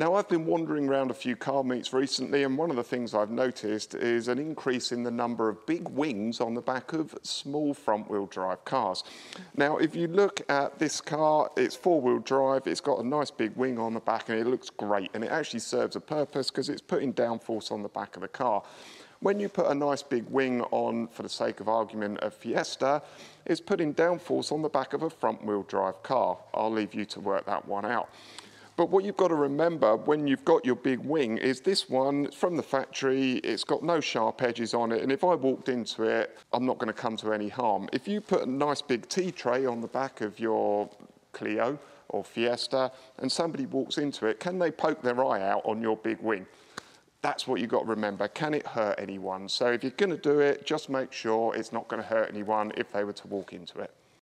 Now, I've been wandering around a few car meets recently, and one of the things I've noticed is an increase in the number of big wings on the back of small front-wheel drive cars. Now, if you look at this car, it's four-wheel drive, it's got a nice big wing on the back, and it looks great, and it actually serves a purpose because it's putting downforce on the back of the car. When you put a nice big wing on, for the sake of argument, a Fiesta, it's putting downforce on the back of a front-wheel drive car. I'll leave you to work that one out. But what you've got to remember when you've got your big wing is this one from the factory, it's got no sharp edges on it. And if I walked into it, I'm not going to come to any harm. If you put a nice big tea tray on the back of your Clio or Fiesta and somebody walks into it, can they poke their eye out on your big wing? That's what you've got to remember. Can it hurt anyone? So if you're going to do it, just make sure it's not going to hurt anyone if they were to walk into it.